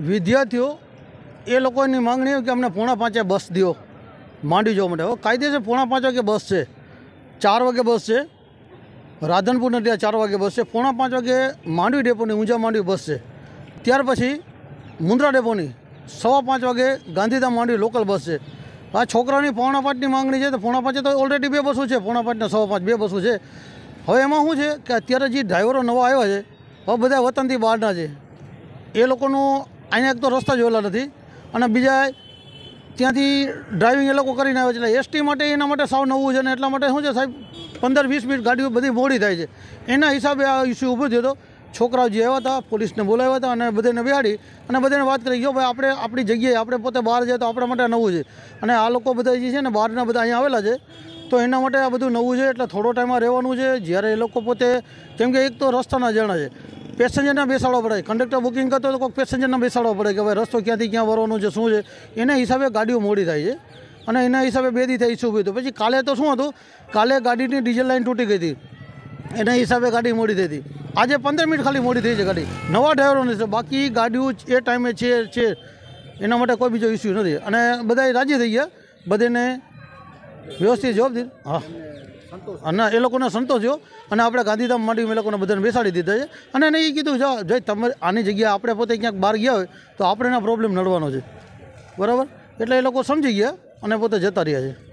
વિદ્યાર્થીઓ એ લોકોની માંગણી હોય કે અમને પોણા પાંચે બસ દો માંડવી જવા માટે હવે કાયદેસર પોણા પાંચ વાગે બસ છે ચાર વાગે બસ છે રાધનપુર નડિયાદ ચાર વાગે બસ છે પોણા પાંચ વાગે માંડવી ડેપોની ઊંઝા માંડવી બસ છે ત્યાર પછી મુન્દ્રા ડેપોની સવા પાંચ વાગે ગાંધીધામ માંડવી લોકલ બસ છે આ છોકરાની પોણા પાંચની માંગણી છે તો પોણા પાંચે તો ઓલરેડી બે બસો છે પોણા પાંચને સવા પાંચ બે બસો છે હવે એમાં શું છે કે અત્યારે જે ડ્રાઈવરો નવા આવ્યા છે હવે બધા વતનથી બહારના છે એ લોકોનું અહીંયા એક તો રસ્તા જોયેલા નથી અને બીજા ત્યાંથી ડ્રાઇવિંગ એ લોકો કરીને આવે છે એટલે એસટી માટે એના માટે સાવ નવું છે ને એટલા માટે શું છે સાહેબ પંદર વીસ મિનિટ ગાડીઓ બધી મોડી થાય છે એના હિસાબે આ ઇસ્યુ ઊભો થયો હતો છોકરાઓ જે આવ્યા હતા પોલીસને બોલાવ્યા હતા અને બધાને બેહાડી અને બધાને વાત કરી જો ભાઈ આપણે આપણી જગ્યાએ આપણે પોતે બહાર જાય તો આપણા માટે નવું છે અને આ લોકો બધા જે છે ને બહારના બધા અહીંયા આવેલા છે તો એના માટે આ બધું નવું છે એટલે થોડો ટાઈમમાં રહેવાનું છે જ્યારે એ લોકો પોતે કેમ કે એક તો રસ્તાના જણા છે પેસેન્જરને બેસાડવો પડે. કંડક્ટર બુકિંગ કરતો તો કોઈક પેસેન્જરને બેસાડવો પડે કે ભાઈ રસ્તો ક્યાંથી ક્યાં વરવાનું છે, શું છે? એના હિસાબે ગાડીઓ મોડી થાય છે. અને એના હિસાબે બે દી થાય ઇસ્યુ ઊભી પછી કાલે તો શું હતું? કાલે ગાડીની ડીઝલ લાઈન તૂટી ગઈ હતી. એના હિસાબે ગાડી મોડી થઈ હતી. આજે પંદર મિનિટ ખાલી મોડી થઈ છે ગાડી. નવા ડ્રાઈવરોની છે. બાકી ગાડીઓ એ ટાઈમે છે છે. એના માટે કોઈ બીજો ઇસ્યુ નથી. અને બધા રાજી થઈ ગયા. બધાને વ્યવસ્થિત જવાબ દીધું હા. અને એ લોકોને સંતોષ થયો. અને આપણે ગાંધીધામ માંડી એ લોકોને બધાને બેસાડી દીધા છે. અને એને એ કીધું જો જય તમે આની જગ્યાએ આપણે પોતે ક્યાંક બહાર ગયા હોય, તો આપણે એના પ્રોબ્લેમ નડવાનો છે. બરાબર? એટલે એ લોકો સમજી ગયા અને પોતે જતા રહ્યા છે.